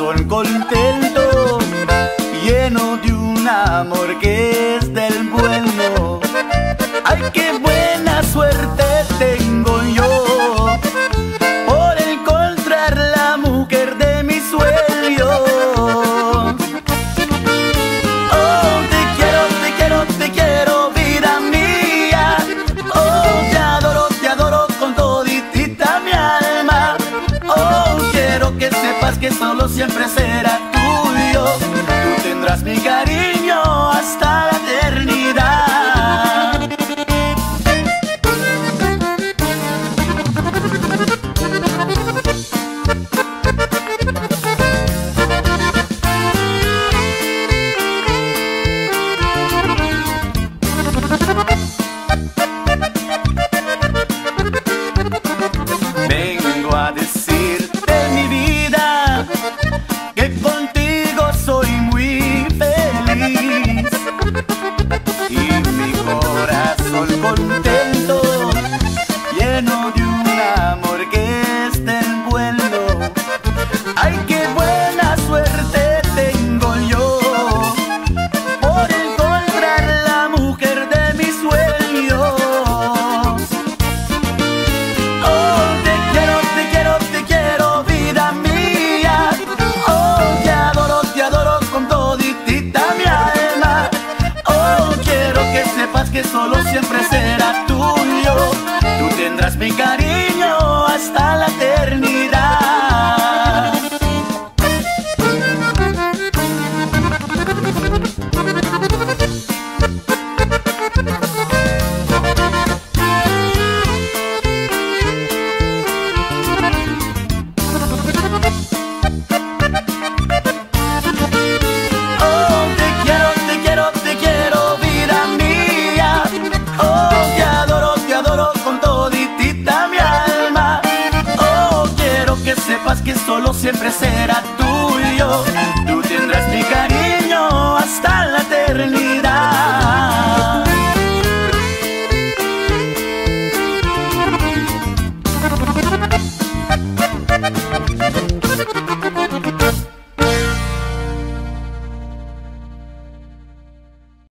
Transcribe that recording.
corazón contento, lleno de un amor que es del buen. siempre se con que solo siempre será tuyo. Tú tendrás mi cariño hasta la eternidad. siempre será